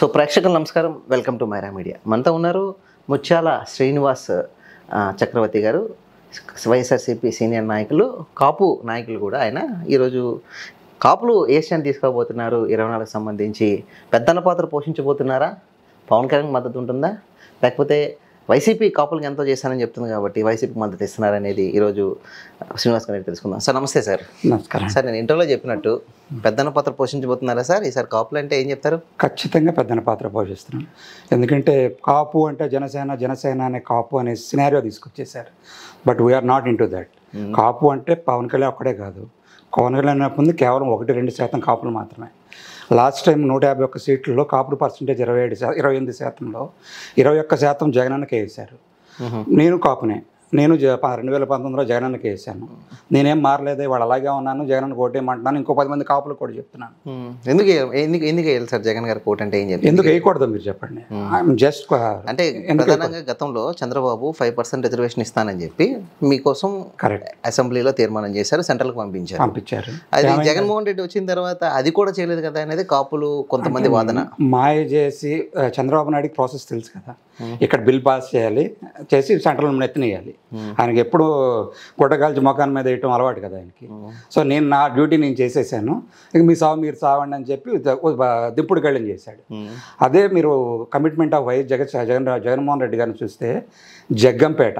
So ప్రేక్షకులు నమస్కారం. Welcome to Myra media మనతో ఉన్నారు ముత్యాల శ్రీనివాస్ చక్రవర్తి గారు వైఎస్ఆర్సీపీ సీనియర్ నాయకులు కాపు నాయకులు కూడా ఆయన. ఈరోజు కాపులు ఏషియన్ తీసుకోబోతున్నారు? ఇరవై నాలుగు సంబంధించి పెద్దన్న పాత్ర పోషించబోతున్నారా? పవన్ కళ్యాణ్ మద్దతు ఉంటుందా? లేకపోతే వైసీపీ కాపులకు ఎంతో చేశానని చెప్తుంది కాబట్టి వైసీపీ మద్దతు ఇస్తున్నారనేది ఈరోజు శ్రీనివాస్ గారిని తెలుసుకుందాం. సార్ నమస్తే సార్. నమస్కారం సార్ నేను ఇంటర్లో చెప్పినట్టు పెద్దన్న పాత్ర పోషించబోతున్నారా సార్? ఈసారి కాపులు అంటే ఏం చెప్తారు? ఖచ్చితంగా పెద్దన పాత్ర పోషిస్తున్నాం ఎందుకంటే కాపు అంటే జనసేన జనసేన అనే కాపు అనే scenario తీసుకొచ్చేసారు but we're not into that Kapu అంటే పవన్ కళ్యాణ్ ఒక్కడే కాదు. పవన్ కళ్యాణ్ ముందు కేవలం ఒకటి రెండు శాతం కాపులు మాత్రమే. లాస్ట్ టైం నూట యాభై ఒక్క సీట్లలో కాపుల పర్సంటేజ్ ఇరవై ఏడు శాతం ఇరవై ఎనిమిది శాతంలో ఇరవై ఒక్క శాతం జగనన్నకే వేశారు. నేను కాపునే. నేను రెండు వేల పంతొమ్మిదిలో జగనన్నకి వేసాను. నేనేం మారలేదు వాళ్ళు అలాగే ఉన్నాను జగనన్న ఓటేయమంటున్నాను ఇంకో పది మంది కాపులు కూడా చెప్తున్నాను. ఎందుకు ఎందుకు ఎందుకు వేయాలి సార్ జగన్ గారి కోట్ అంటే ఏం చెప్పి ఎందుకు వేయకూడదు మీరు చెప్పండి. జస్ట్ అంటే ప్రధానంగా గతంలో చంద్రబాబు ఫైవ్ పర్సెంట్ రిజర్వేషన్ ఇస్తానని చెప్పి మీకోసం కరెక్ట్. అసెంబ్లీలో తీర్మానం చేశారు సెంట్రల్కి పంపించారు. పంపించారు. అది జగన్మోహన్ రెడ్డి వచ్చిన తర్వాత అది కూడా చేయలేదు కదా అనేది కాపులు కొంతమంది వాదన. మాయ చేసి చంద్రబాబు నాయుడికి ప్రాసెస్ తెలుసు కదా. ఇక్కడ బిల్ పాస్ చేయాలి చేసి సెంట్రల్ ఎత్తినేయాలి ఆయనకి ఎప్పుడు గుడ్డగాల్చి ముఖాన్ని మీద వేయటం అలవాటు కదా ఆయనకి. సో నేను నా డ్యూటీ నేను చేసేసాను. ఇక మీ సావు మీరు సావండి అని చెప్పి ద- బ- దింపుడు గళ్ళం చేశాడు. అదే మీరు commitment of YS Jagan Jagan Jaganmohan Reddy గారిని చూస్తే Jaggampeta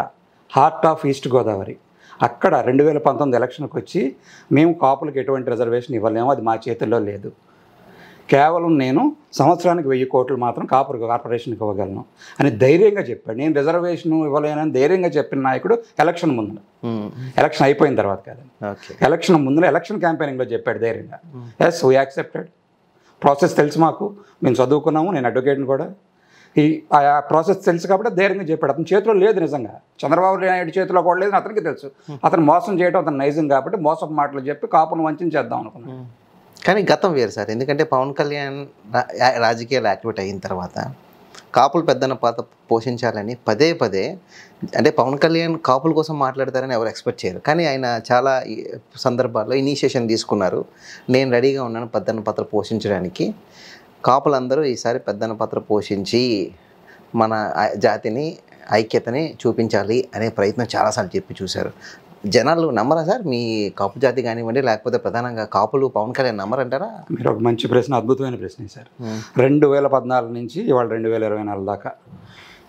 heart of East Godavari అక్కడ రెండు వేల పంతొమ్మిది ఎలక్షన్కి వచ్చి మేము కాపులకు ఎటువంటి రిజర్వేషన్ ఇవ్వలేము అది మా చేతుల్లో లేదు. కేవలం నేను సంవత్సరానికి వెయ్యి కోట్లు మాత్రం కాపు కార్పొరేషన్కి ఇవ్వగలను అని ధైర్యంగా చెప్పాడు. నేను రిజర్వేషన్ ఇవ్వలేనని ధైర్యంగా చెప్పిన నాయకుడు ఎలక్షన్ ముందు. ఎలక్షన్ అయిపోయిన తర్వాత కాదు. ఎలక్షన్ ముందు ఎలక్షన్ క్యాంపెయినింగ్లో చెప్పాడు ధైర్యంగా. ఎస్ వీ యాక్సెప్టెడ్ ప్రాసెస్ తెలుసు మాకు. మేము చదువుకున్నాము నేను అడ్వకేట్ని కూడా. ఈ ఆ ప్రాసెస్ తెలుసు కాబట్టి ధైర్యంగా చెప్పాడు. అతని చేతిలో లేదు నిజంగా. చంద్రబాబు నాయుడు చేతిలో కూడా లేదు అతనికి తెలుసు. అతను మోసం చేయడం అతను నైజం కాబట్టి మోసపు మాటలు చెప్పి కాపును వంచేద్దాం అనుకున్నాను. కానీ గతం వేరు సార్. ఎందుకంటే పవన్ కళ్యాణ్ రా- రాజకీయాలు యాక్టివేట్ అయిన తర్వాత కాపులు పెద్దన్న పాత్ర పోషించాలని పదే పదే అంటే పవన్ కళ్యాణ్ కాపుల కోసం మాట్లాడతారని ఎవరు ఎక్స్పెక్ట్ చేయరు. కానీ ఆయన చాలా సందర్భాల్లో ఇనిషియేషన్ తీసుకున్నారు. నేను రెడీగా ఉన్నాను పెద్దన పాత్ర పోషించడానికి. కాపులందరూ ఈసారి పెద్దన్న పాత్ర పోషించి మన జాతిని ఐక్యతని చూపించాలి అనే ప్రయత్నం చాలాసార్లు చెప్పి చూశారు. జనాలు నమ్మరా సార్? మీ కాపు జాతి కానివ్వండి లేకపోతే ప్రధానంగా కాపులు పవన్ కళ్యాణ్ నమ్మరంటారా మీరు ఒక మంచి ప్రశ్న అద్భుతమైన ప్రశ్న సార్. రెండు వేల పద్నాలుగు నుంచి ఇవాళ రెండు వేల ఇరవై నాలుగు దాకా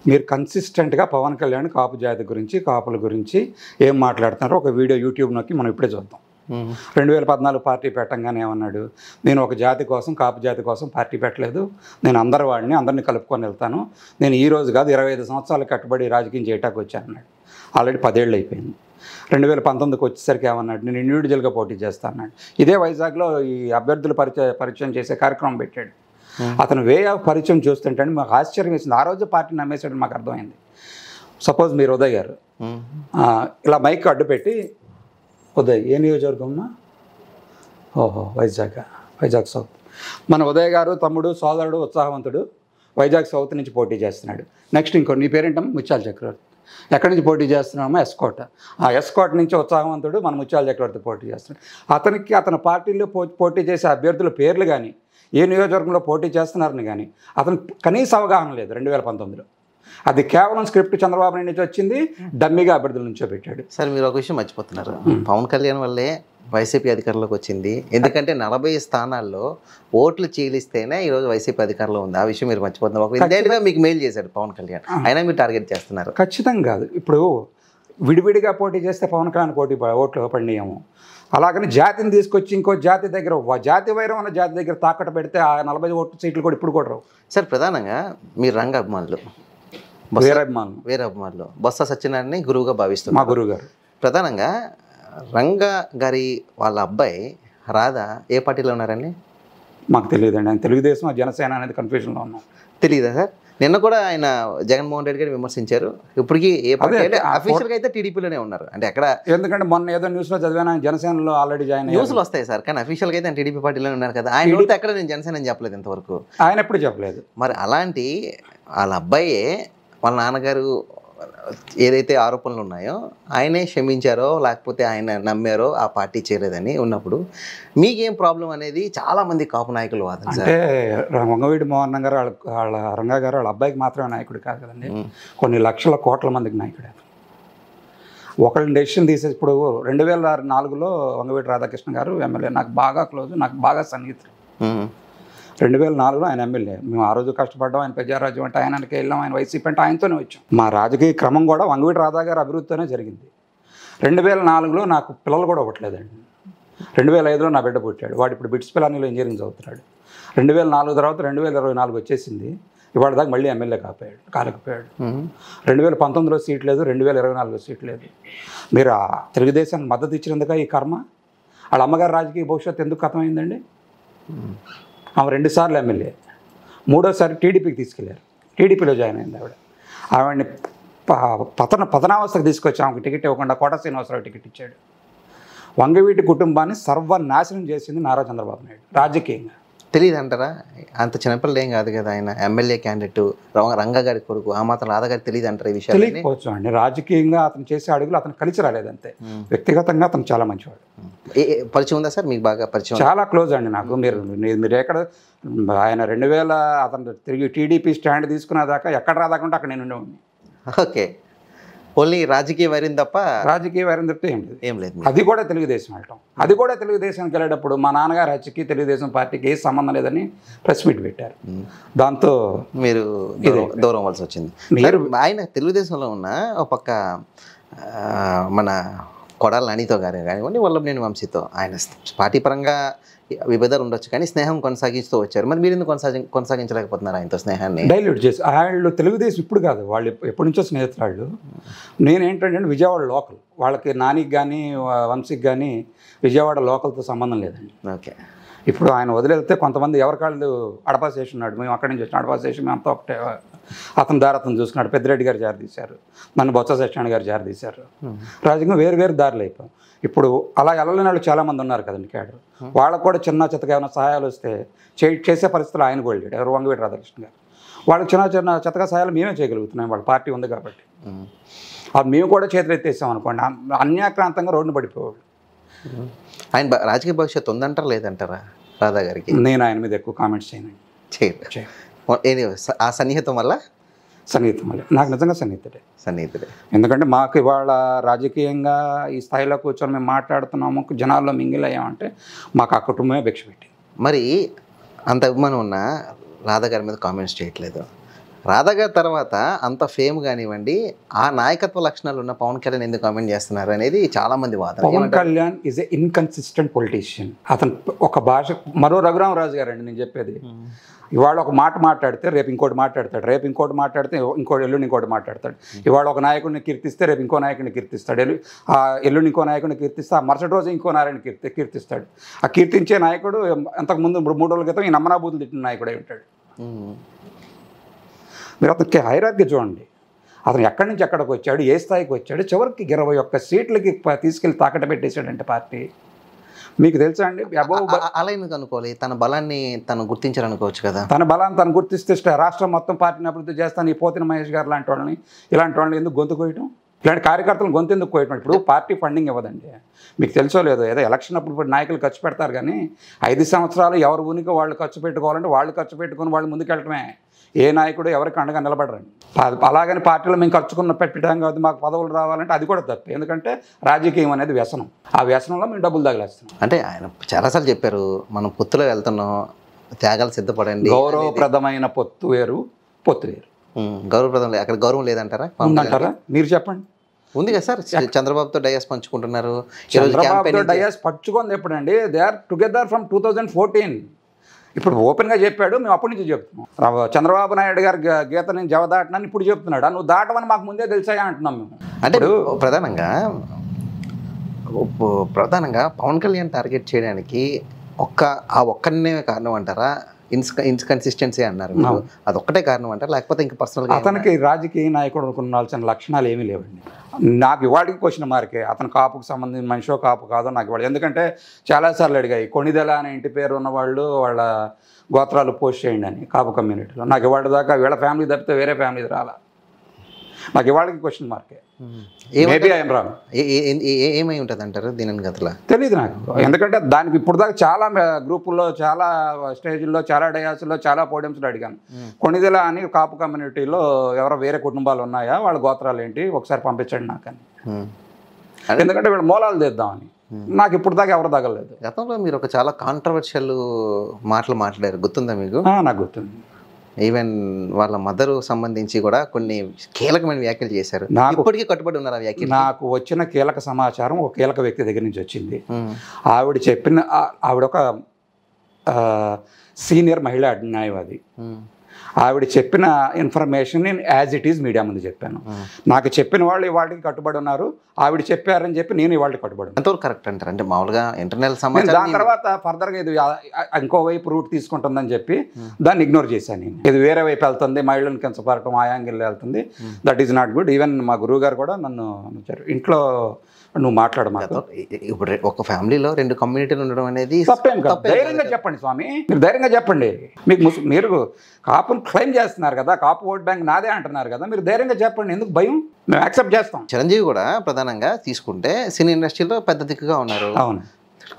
మీరు కన్సిస్టెంట్గా పవన్ కళ్యాణ్ కాపు జాతి గురించి కాపుల గురించి ఏం మాట్లాడుతున్నారో ఒక వీడియో యూట్యూబ్ నొక్కి మనం ఇప్పుడే చూద్దాం. రెండు వేల పద్నాలుగు పార్టీ పెట్టంగానే ఏమన్నాడు నేను ఒక జాతి కోసం కాపు జాతి కోసం పార్టీ పెట్టలేదు. నేను అందరి వాడిని అందరిని కలుపుకొని వెళ్తాను. నేను ఈ రోజు కాదు ఇరవై ఐదు సంవత్సరాలు కట్టుబడి రాజకీయం చేయటానికి వచ్చాను అన్నాడు ఆల్రెడీ పదేళ్ళు అయిపోయింది. రెండు వేల పంతొమ్మిదికి వచ్చేసరికి ఏమన్నాడు నేను ఇండివిజువల్గా పోటీ చేస్తాను అన్నాడు. ఇదే వైజాగ్లో ఈ అభ్యర్థులు పరిచయ పరిచయం చేసే కార్యక్రమం పెట్టాడు. అతను వే ఆఫ్ పరిచయం చూస్తుంటే మాకు ఆశ్చర్యం వేసింది. ఆ రోజు పార్టీ నమ్మేసాడు మాకు అర్థమైంది. సపోజ్ మీరు ఉదయ్ గారు ఇలా మైక్ అడ్డు పెట్టి ఉదయ్ ఏ నియోజకవర్గమ్మా ఓహో వైజాగ్ వైజాగ్ సౌత్. మన ఉదయ్ గారు తమ్ముడు సోదరుడు ఉత్సాహవంతుడు వైజాగ్ సౌత్ నుంచి పోటీ చేస్తున్నాడు. నెక్స్ట్ ఇంకో నీ పేరేంటమ్మా? ముత్యాల చక్రవర్తి. ఎక్కడి నుంచి పోటీ చేస్తున్నామా ఎస్కోట. ఆ ఎస్కోట నుంచి ఉత్సాహవంతుడు మన ముత్యాల చక్రవర్తి పోటీ చేస్తున్నాడు. అతనికి అతని పార్టీలో పో పోటీ చేసే అభ్యర్థుల పేర్లు కానీ ఏ నియోజకవర్గంలో పోటీ చేస్తున్నారని కానీ అతను కనీస అవగాహన లేదు రెండు వేల పంతొమ్మిదిలో. అది కేవలం స్క్రిప్ట్ చంద్రబాబు నాయుడు నుంచి వచ్చింది డమ్మీగా అభ్యర్థుల నుంచో పెట్టాడు. సార్ మీరు ఒక విషయం మర్చిపోతున్నారు. పవన్ కళ్యాణ్ వల్లే వైసీపీ అధికారంలోకి వచ్చింది. ఎందుకంటే నలభై స్థానాల్లో ఓట్లు చీలిస్తేనే ఈరోజు వైసీపీ అధికారంలో ఉంది. ఆ విషయం మీరు మర్చిపోతున్నారు. ఒక మీకు మెయిల్ చేశాడు పవన్ కళ్యాణ్. అయినా మీరు టార్గెట్ చేస్తున్నారు. ఖచ్చితంగా కాదు. ఇప్పుడు విడివిడిగా పోటీ చేస్తే పవన్ కళ్యాణ్ పోటీ ఓట్లు పడినాము అలాగని జాతిని తీసుకొచ్చి ఇంకో జాతి దగ్గర జాతి వైరం అన్న జాతి దగ్గర తాకట్టు పెడితే ఆ నలభై ఓట్లు సీట్లు కూడా ఇప్పుడు కూడా రావు. సార్ ప్రధానంగా మీరు రంగ అభిమానులు. వేరే అభిమానులు వేరే అభిమానులు బొత్స సత్యనారాయణని గురువుగా మా భావిస్తున్నారు. గురువు గారు ప్రధానంగా రంగ గారి వాళ్ళ అబ్బాయి రాధా ఏ పార్టీలో ఉన్నారండి? మాకు తెలియదండి. ఆయన తెలుగుదేశం ఆ జనసేన అనేది కన్ఫ్యూజన్లో ఉన్నాం. తెలియదా సార్? నిన్న కూడా ఆయన జగన్మోహన్ రెడ్డి గారిని విమర్శించారు. ఇప్పటికీ ఏ పార్టీ అదే, అంటే ఆ అఫీషియల్గా అయితే టీడీపీలోనే ఉన్నారు. అంటే అక్కడ ఎందుకంటే మొన్న ఏదో న్యూస్లో చదివాను ఆయన జనసేనలో ఆల్రెడీ జాయిన్ న్యూస్లు వస్తాయి సార్ కానీ అఫీషియల్గా అయితే టీడీపీ పార్టీలో ఉన్నారు కదా. ఆయన ఎక్కడ నేను జనసేన అని చెప్పలేదు ఇంతవరకు. ఆయన ఎప్పుడు చెప్పలేదు. మరి అలాంటి వాళ్ళ అబ్బాయే వాళ్ళ నాన్నగారు ఏదైతే ఆరోపణలు ఉన్నాయో ఆయనే క్షమించారో లేకపోతే ఆయన నమ్మారో ఆ పార్టీ చేరేదని ఉన్నప్పుడు మీకేం ప్రాబ్లం అనేది చాలా మంది కాపు నాయకులు వాదన సార్. అంటే వంగవీడి మోహన్ గారు వాళ్ళ వాళ్ళ రంగా గారు వాళ్ళ అబ్బాయికి మాత్రమే నాయకుడు కాదు కదండి. కొన్ని లక్షల కోట్ల మందికి నాయకుడు. ఒకళ్ళని డెసిషన్ తీసేసి ఇప్పుడు రెండు వేల నాలుగులో వంగవీటి రాధాకృష్ణ గారు ఎమ్మెల్యే. నాకు బాగా క్లోజ్ నాకు బాగా సన్నిహితులు. రెండు వేల నాలుగులో ఆయన ఎమ్మెల్యే. మేము ఆ రోజు కష్టపడ్డాం ఆయన ప్రజారాజ్యం అంటే ఆయనకి వెళ్ళాం ఆయన వైసీపీ అంటే ఆయనతోనే వచ్చాం. మా రాజకీయ క్రమం కూడా వంగవీటి రాధా గారి అభివృద్ధితోనే జరిగింది. రెండు వేల నాలుగులో నాకు పిల్లలు కూడా ఒకట్లేదండి రెండు వేల ఐదులో నా బిడ్డ పుట్టాడు. వాడు ఇప్పుడు బిట్స్ పిల్లానిలో ఇంజనీరింగ్ చదువుతున్నాడు. రెండు వేల నాలుగు తర్వాత రెండు వేల ఇరవై నాలుగు వచ్చేసింది. ఇవాళ దాకా మళ్ళీ ఎమ్మెల్యే కాపాడు కాలేకపోయాడు. రెండు వేల పంతొమ్మిదిలో సీట్ లేదు రెండు వేల ఇరవై నాలుగులో సీట్ లేదు. మీరు ఆ తెలుగుదేశానికి మద్దతు ఇచ్చినందుక ఈ కర్మ? వాళ్ళ అమ్మగారి రాజకీయ భవిష్యత్తు ఎందుకు కథమైందండి. ఆమె రెండుసార్లు ఎమ్మెల్యే. మూడోసారి టీడీపీకి తీసుకెళ్ళారు. టీడీపీలో జాయిన్ అయింది ఆవిడ. ఆవిడని ప- పతన పతనావస్థకు తీసుకొచ్చి ఆమెకు టికెట్ ఇవ్వకుండా కోట శ్రీనివాసరావు టికెట్ ఇచ్చాడు. వంగవీటి కుటుంబాన్ని సర్వనాశనం చేసింది నారా చంద్రబాబు నాయుడు రాజకీయంగా. తెలియదు అంటారా అంత చిన్నపిల్లలు ఏం కాదు కదా ఆయన ఎమ్మెల్యే క్యాండిడేట్ రంగ గారి కొడుకు ఆ మాత్రం రాధా గారికి తెలియదు అంటారు ఈ విషయాలు తెలియకపోవచ్చు అండి రాజకీయంగా అతను చేసే అడుగులు అతను కలిసి రాలేదంతే వ్యక్తిగతంగా అతను చాలా మంచివాడు. పరిచయం ఉందా సార్? మీకు బాగా పరిచయం? చాలా క్లోజ్ అండి నాకు. మీరు మీరు- ఎక్కడ ఆయన రెండు వేల అతను తిరిగి టీడీపీ స్టాండ్ తీసుకునే దాకా ఎక్కడ రాదాకుంటే అక్కడ నేను ఉండేవాడిని. ఓకే. ఓన్లీ రాజకీయ వైరం తప్ప రాజకీయ వైరం తప్పితే ఏం లేదు. ఏం లేదు. అది కూడా తెలుగుదేశం వెళ్ళటం అది కూడా తెలుగుదేశానికి వెళ్ళేటప్పుడు మా నాన్నగారు హత్యకి తెలుగుదేశం పార్టీకి ఏ సంబంధం లేదని ప్రెస్ మీట్ పెట్టారు. దాంతో మీరు దూరం అవ్వాల్సి వచ్చింది. ఆయన తెలుగుదేశంలో ఉన్న ఒక పక్క మన కొడాల నానితో గారు కానివ్వండి వల్లభనేని వంశీతో ఆయన పార్టీ పరంగా విభేదాలు ఉండొచ్చు కానీ స్నేహం కొనసాగిస్తూ వచ్చారు. మరి మీరు ఎందుకు కొనసాగి కొనసాగించలేకపోతున్నారు ఆయనతో స్నేహాన్ని? డైల్యూట్ చేసి వాళ్ళు తెలుగుదేశం ఇప్పుడు కాదు వాళ్ళు ఎప్ప- ఎప్పటి నుంచో స్నేహితురాళ్ళు. నేనేంటంటే విజయవాడ లోకల్. వాళ్ళకి నానికి కానీ వంశీకి కానీ విజయవాడ లోకల్తో సంబంధం లేదండి. ఓకే. ఇప్పుడు ఆయన వదిలేస్తే కొంతమంది ఎవరికాళ్ళు అడపా చేసి ఉన్నాడు. మేము అక్కడి నుంచి వచ్చిన అడపా చేసి మేము అంతా ఒకటే అతని దారి అతను చూసుకున్నాడు. పెద్దిరెడ్డి గారు జారి తీశారు. నన్ను బొత్స సత్యనారాయణ గారు జారి తీశారు. రాజకీయం వేరు వేరు దారులు అయిపోయాం. ఇప్పుడు అలా వెళ్ళలేని వాళ్ళు చాలామంది ఉన్నారు కదండి క్యాడర్. వాళ్ళకు కూడా చిన్న చిత్తగా ఏమైనా సహాయాలు వస్తే చే చేసే పరిస్థితులు ఆయన కూడా లేడు. ఎవరు? వంగవేటి రాధాకృష్ణ గారు. వాళ్ళకి చిన్న చిన్న చిత్తగా సహాయాలు మేమే చేయగలుగుతున్నాం. వాళ్ళ పార్టీ ఉంది కాబట్టి. ఉమ్. అది మేము కూడా చేతులు ఎత్తేసాం అనుకోండి. అన్- అన్యాక్రాంతంగా రోడ్డు పడిపోవాళ్ళు ఆయన రాజకీయ భవిష్యత్తు ఉందంటారా లేదంటారా రాధా గారికి? నేను ఆయన మీద ఎక్కువ కామెంట్స్ చేయను. చేయను. ఏది ఆ సన్నిహితం వల్ల? సన్నిహితం వల్ల. నాకు నిజంగా సన్నిహితుడే. సన్నిహితుడే. ఎందుకంటే మాకు ఇవాళ రాజకీయంగా ఈ స్థాయిలో కూర్చొని మేము మాట్లాడుతున్నాము జనాల్లో మింగిల్ అయ్యామంటే మాకు ఆ కుటుంబమే భిక్ష పెట్టింది. మరి అంత అభిమానం ఉన్న రాధా గారి మీద కామెంట్స్ చేయట్లేదు. రాధా గారి తర్వాత అంత ఫేమ్ కానివ్వండి ఆ నాయకత్వ లక్షణాలు ఉన్న పవన్ కళ్యాణ్ ఎందుకు కామెంట్ చేస్తున్నారు అనేది చాలా మంది వాదన. Pawan? Kalyan is a inconsistent politician అతను ఒక భాష మరో రఘురామరాజు గారు అండి నేను చెప్పేది. ఇవాళ ఒక మాట మాట్లాడితే రేపు ఇంకోటి మాట్లాడతాడు. రేపు ఇంకోటి మాట్లాడితే ఇంకోటి ఎల్లుండి ఇంకోటి మాట్లాడతాడు. ఇవాళ ఒక నాయకుడిని కీర్తిస్తే రేపు ఇంకో నాయకుడిని కీర్తిస్తాడు. ఎల్లు ఆ ఎల్లుండి ఇంకో నాయకుడిని కీర్తిస్తే ఆ మరుసటి రోజు ఇంకో నారాయణ కీర్తి కీర్తిస్తాడు. ఆ కీర్తించే నాయకుడు అంతకుముందు మూడు రోజుల క్రితం ఈ నమ్మనాబూతులు తిట్టిన నాయకుడే ఉంటాడు. ఉమ్. మీరు అతనికి హైరార్కి చూడండి. అతను ఎక్కడి నుంచి ఎక్కడికి వచ్చాడు ఏ స్థాయికి వచ్చాడు చివరికి ఇరవై ఒక్క సీట్లకి తీసుకెళ్ళి తాకట్టు పెట్టేశాడంటే పార్టీ. మీకు తెలుసా అండి? అలా ఎందుకు అనుకోవాలి? తన బలాన్ని తను గుర్తించాలనుకోవచ్చు కదా. తన బలాన్ని తను గుర్తిస్తే రాష్ట్రం మొత్తం పార్టీని అభివృద్ధి చేస్తాను ఈ పోతిన మహేష్ గారు లాంటి వాళ్ళని ఇలాంటి వాళ్ళని ఎందుకు గొంతు కోయటం? ఇలాంటి కార్యకర్తలు గొంతు ఎందుకు కోయటం? ఇప్పుడు పార్టీ ఫండింగ్ ఇవ్వదండి. మీకు తెలుసో లేదో ఏదో ఎలక్షన్ అప్పుడు నాయకులు ఖర్చు పెడతారు కానీ ఐదు సంవత్సరాలు ఎవరు ఉనికి వాళ్ళు ఖర్చు పెట్టుకోవాలంటే వాళ్ళు ఖర్చు పెట్టుకుని వాళ్ళు ముందుకెళ్ళటమే. ఏ నాయకుడు ఎవరికి అండగా నిలబడరండి. అలాగని పార్టీలో మేము ఖర్చుకున్న పెట్టడం కాదు మాకు పదవులు రావాలంటే అది కూడా తప్పు. ఎందుకంటే రాజకీయం అనేది వ్యసనం. ఆ వ్యసనంలో మేము డబ్బులు తగిలేస్తున్నాం. అంటే ఆయన చాలాసార్లు చెప్పారు మనం పొత్తులో వెళ్తున్నాం త్యాగాలు సిద్ధపడండి గౌరవప్రదమైన పొత్తు వేరు పొత్తు వేరు. గౌరవప్రదం లేదు అక్కడ గౌరవం లేదంటారా? ఉందంటారా? మీరు చెప్పండి. ఉంది కదా సార్ చంద్రబాబుతో డయాస్ పంచుకుంటున్నారు. చంద్రబాబుతో డయాస్ పట్టుకుంది ఎప్పుడండి? They are together from two thousand fourteen ఇప్పుడు ఓపెన్గా చెప్పాడు మేము అప్పటి నుంచి చెప్తున్నాం. చంద్రబాబు నాయుడు గారి గీత నేను జవదాటనని ఇప్పుడు చెప్తున్నాడు. "ఆ, నువ్వు దాటమని మాకు ముందే తెలిసాయా అంటున్నాం మేము. అంటే ప్రధానంగా ప్రధానంగా పవన్ కళ్యాణ్ టార్గెట్ చేయడానికి ఒక్క ఆ ఒక్కనే కారణం అంటారా? ఇన్స్ ఇన్కన్సిస్టెన్సీ అన్నారు మీరు. అది ఒక్కటే కారణం అంటారా? లేకపోతే ఇంకా పర్సనల్గా అతనికి రాజకీయ నాయకుడు ఉండాల్సిన లక్షణాలు ఏమీ లేవండి. నాకు ఇవాడికి క్వశ్చన్ మార్కే అతను కాపుకు సంబంధించిన మనిషో కాపు కాదో నాకు ఇవాడు ఎందుకంటే చాలాసార్లు అడిగాయి కొణిదెల అనే ఇంటి పేరు ఉన్న వాళ్ళు వాళ్ళ గోత్రాలు పోస్ట్ చేయండి అని కాపు కమ్యూనిటీలో నాకు ఇవాళ దాకా వీళ్ళ ఫ్యామిలీ తప్పితే వేరే ఫ్యామిలీ రాలా. నాకు ఇవాళకి క్వశ్చన్ మార్కే ఏమ- ఉంటుంది అంటారు దీని గతలా? తెలియదు నాకు. ఎందుకంటే దానికి ఇప్పుడు దాకా చాలా గ్రూపుల్లో చాలా స్టేజ్ల్లో చాలా డయాస్లో చాలా పోడియంస్లో అడిగాను. కొణిదెల అని కాపు కమ్యూనిటీలో ఎవరో వేరే కుటుంబాలు ఉన్నాయా? వాళ్ళ గోత్రాలు ఏంటి? ఒకసారి పంపించండి నాకు అని ఎందుకంటే వీళ్ళు మూలాలు తెద్దామని. నాకు ఇప్పుడు దాకా ఎవరు తగలేదు. గతంలో మీరు ఒక చాలా కాంట్రవర్షియల్ మాటలు మాట్లాడారు. గుర్తుందా మీకు? నాకు గుర్తుంది. ఈవెన్ వాళ్ళ మదర్ సంబంధించి కూడా కొన్ని కీలకమైన వ్యాఖ్యలు చేశారు. నాకు- ఇప్పటికీ కట్టుబడి ఉన్నారు ఆ వ్యాఖ్యలు నాకు వచ్చిన కీలక సమాచారం ఒక కీలక వ్యక్తి దగ్గర నుంచి వచ్చింది. ఆవిడ చెప్పిన ఆవిడ ఒక సీనియర్ మహిళా న్యాయవాది ఆవిడ చెప్పిన ఇన్ఫర్మేషన్ నేను యాజ్ ఇట్ ఈజ్ మీడియా ముందు చెప్పాను. నాకు చెప్పిన వాళ్ళు ఇవాళకి కట్టుబడి ఉన్నారు. ఆవిడ చెప్పారని చెప్పి నేను ఇవాళకి కట్టుబడి. ఎంతవరకు కరెక్ట్ అంటారు? అంటే మామూలుగా ఇంటర్నల్ సమాచారం దాని తర్వాత ఫర్దర్గా ఇది ఇంకో వైపు రూట్ తీసుకుంటుందని చెప్పి దాన్ని ఇగ్నోర్ చేశాను నేను. ఇది వేరే వైపు వెళ్తుంది మహిళలను కించపరకం ఆ యాంగిల్ వెళ్తుంది. That is not good even మా గురువు గారు కూడా నన్ను ఇంట్లో నువ్వు మాట్లాడు మాకు ఇప్పుడు ఒక ఫ్యామిలీలో రెండు కమ్యూనిటీలు ఉండడం అనేది తప్పేం కాదు. ధైర్యంగా చెప్పండి స్వామి. మీరు ధైర్యంగా చెప్పండి. మీకు ముసు మీరు కాపును క్లెయిమ్ చేస్తున్నారు కదా కాపు ఓట్ బ్యాంక్ నాదే అంటున్నారు కదా మీరు ధైర్యంగా చెప్పండి. ఎందుకు భయం? మేము యాక్సెప్ట్ చేస్తాం. చిరంజీవి కూడా ప్రధానంగా తీసుకుంటే సినీ ఇండస్ట్రీలో పెద్ద దిక్కుగా ఉన్నారు. అవును.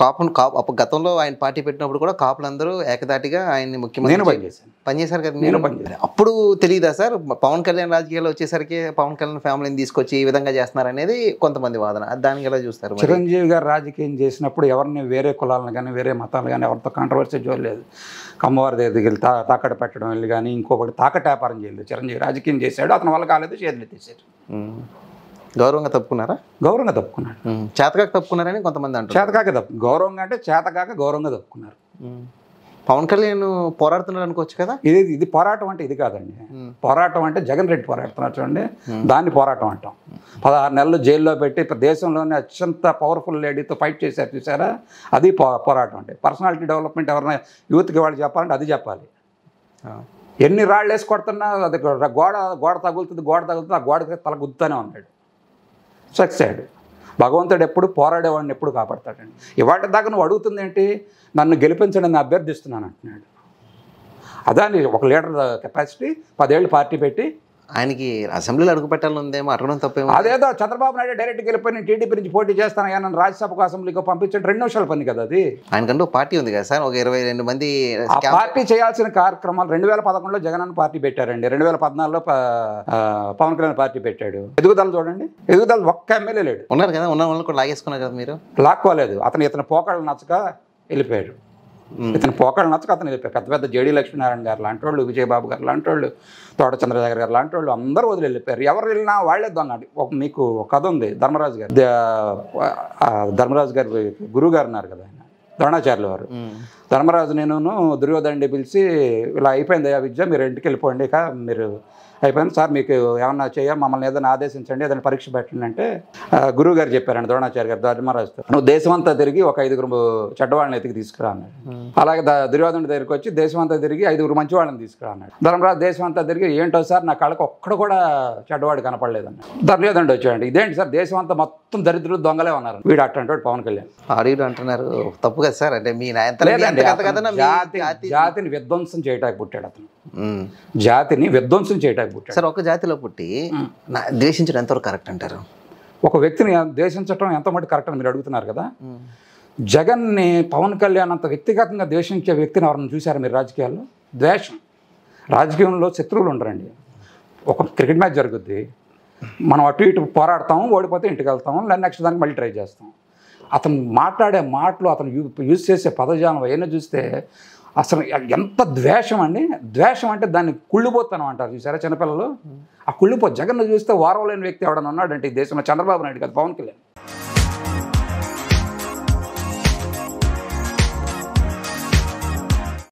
కాపు కాపు అప్పుడు గతంలో ఆయన పార్టీ పెట్టినప్పుడు కూడా కాపులందరూ ఏకదాటిగా ఆయన్ని నేను ముఖ్యమంత్రి పనిచేశాను పనిచేశారు కదా నేను అప్పుడు తెలియదా సార్? పవన్ కళ్యాణ్ రాజకీయాలు వచ్చేసరికి పవన్ కళ్యాణ్ ఫ్యామిలీని తీసుకొచ్చి ఈ విధంగా చేస్తున్నారు అనేది కొంతమంది వాదన. అది దానికి ఎలా చూస్తారు? చిరంజీవి గారు రాజకీయం చేసినప్పుడు ఎవరిని వేరే కులాలను కానీ వేరే మతాలు కానీ ఎవరితో కాంట్రవర్సీ చూడలేదు కమ్మవారి దగ్గరికి వెళ్ళి తా తాకట్టు పెట్టడం వెళ్ళి కానీ ఇంకొకటి తాకట్టు వ్యాపారం చేయలేదు. చిరంజీవి రాజకీయం చేశాడు అతని వల్ల కాలేదు చేతులు ఎత్తేసాడు. గౌరవంగా తప్పుకున్నారా? గౌరవంగా తప్పుకున్నాడు. చేతకాక తప్పుకున్నారని కొంతమంది అంటారు చేతకాక తప్పు గౌరవంగా అంటే చేతకాక గౌరవంగా తప్పుకున్నారు. పవన్ కళ్యాణ్ పోరాడుతున్నాడు అనుకోవచ్చు కదా? ఇది ఇది పోరాటం అంటే ఇది కాదండి. పోరాటం అంటే జగన్ రెడ్డి పోరాడుతున్నారు చూడండి. దాన్ని పోరాటం అంటాం. పదహారు నెలలు జైల్లో పెట్టి దేశంలోనే అత్యంత పవర్ఫుల్ లేడీతో ఫైట్ చేశారు చూసారా? అది పోరాటం అంటే పర్సనాలిటీ డెవలప్మెంట్ ఎవరైనా యూత్కి వాళ్ళు చెప్పాలంటే అది చెప్పాలి. ఎన్ని రాళ్ళు వేసి కొడుతున్నా అది గోడ గోడ తగులుతుంది గోడ తగులుతుంది ఆ గోడకి తల గుద్దుతూనే ఉన్నాడు. సక్సెస్ అయ్యాడు. భగవంతుడు ఎప్పుడు పోరాడేవాడిని ఎప్పుడు కాపాడతాడండి. ఇవాటి దాకా నువ్వు అడుగుతుంది ఏంటి నన్ను గెలిపించడని అభ్యర్థిస్తున్నాను అంటున్నాడు. అదాని ఒక లీడర్ కెపాసిటీ పదేళ్ళు పార్టీ పెట్టి ఆయనకి అసెంబ్లీలో అడుగు పెట్టాలని ఉందేమో అడగడం తప్పేమో. అదేదో చంద్రబాబు నాయుడు డైరెక్ట్గా వెళ్ళిపోయి టీడీపీ నుంచి పోటీ చేస్తాను కానీ నన్ను రాజ్యసభకు అసెంబ్లీకి పంపించండి. రెండు నిమిషాల పని కదా అది. ఆయనకంటూ పార్టీ ఉంది కదా సార్ ఒక ఇరవై రెండు మంది పార్టీ చేయాల్సిన కార్యక్రమాలు రెండు వేల పదకొండులో జగన్ పార్టీ పెట్టారండి. రెండు వేల పద్నాలుగులో పవన్ కళ్యాణ్ పార్టీ పెట్టాడు. ఎదుగుదల చూడండి. ఎదుగుదల ఒక్క ఎమ్మెల్యే లేడు. ఉన్నారు కదా ఉన్న వాళ్ళని కూడా లాగేసుకున్నారు కదా మీరు? లాక్కోలేదు. అతను ఇతను పోకళ్ళు నచ్చక వెళ్ళిపోయాడు. ఇతను పోకళ్ళు నచ్చక అతను పెద్ద పెద్ద జేడీ లక్ష్మీనారాయణ గారు లాంటి వాళ్ళు విజయబాబు గారు లాంటి వాళ్ళు తోట చంద్రశేఖర్ గారు లాంటి వాళ్ళు అందరూ వదిలి వెళ్ళిపోయారు. ఎవరు వెళ్ళినా వాళ్ళే దొంగ. ఒక మీకు ఒక కథ ఉంది ధర్మరాజు గారు. ధర్మరాజు గారు గురువు గారు ఉన్నారు కదా ఆయన ద్రోణాచార్యులు వారు. ధర్మరాజు నేను దుర్యోధనుడి పిలిచి ఇలా అయిపోయింది ఆ విద్య మీరు ఇంటికి వెళ్ళిపోండి ఇక మీరు అయిపోయింది. సార్ మీకు ఏమన్నా చేయ మమ్మల్ని ఏదైనా ఆదేశించండి. ఏదైనా పరీక్ష పెట్టండి అంటే గురువు గారు చెప్పారండి ద్రోణాచార్య గారు ధర్మరాజుతో నువ్వు దేశమంతా తిరిగి ఒక ఐదుగురు చెడ్డవాళ్ళని ఎతికి తీసుకురా అన్నాడు. అలాగే దుర్యోధనుడి దగ్గరికి వచ్చి దేశమంతా తిరిగి ఐదుగురు మంచి వాళ్ళని తీసుకురా అన్నాడు. ధర్మరాజు దేశమంతా తిరిగి ఏంటో సార్ నా కళ్ళకు ఒక్కడ కూడా చెడ్డవాడు కనపడలేదు అన్నాడు దుర్యోధనుడు వచ్చాడు ఇదేంటి సార్ దేశమంతా మొత్తం దరిద్రులు దొంగలే ఉన్నారు. వీడు అట్టంటాడు పవన్ కళ్యాణ్. ఆడియో అంటున్నారు. తప్పు కదా సార్? అంటే మీ జాతి. జాతిని విధ్వంసం చేయటానికి పుట్టాడు అతను. జాతిని విధ్వంసం చేయటానికి పుట్టాడు. సార్ ఒక జాతిలో పుట్టి ద్వేషించడం ఎంతవరకు కరెక్ట్ అంటారు? ఒక వ్యక్తిని ద్వేషించడం ఎంత మటు కరెక్ట్ అని మీరు అడుగుతున్నారు కదా? జగన్ని పవన్ కళ్యాణ్ అంత వ్యక్తిగతంగా ద్వేషించే వ్యక్తిని ఎవరైనా చూశారా మీరు రాజకీయాల్లో? ద్వేషం. రాజకీయంలో శత్రువులు ఉండరండి. ఒక క్రికెట్ మ్యాచ్ జరుగుద్ది. మనం అటు ఇటు పోరాడతాం ఓడిపోతే ఇంటికి వెళ్తాం లేదా నెక్స్ట్ దానికి మళ్ళీ ట్రై చేస్తాం. అతను మాట్లాడే మాటలు అతను యూ- యూజ్ చేసే పదజాలం అవన్నీ చూస్తే అసలు ఎంత ద్వేషం అండి? ద్వేషం అంటే దాన్ని కుళ్ళిపోతాను అంటారు చూసారా చిన్నపిల్లలు? ఆ కుళ్ళిపో జగన్ చూస్తే వారం లేని వ్యక్తి ఎవడన్నా ఉన్నాడంటే ఈ దేశంలో చంద్రబాబు నాయుడు కాదు పవన్ కళ్యాణ్.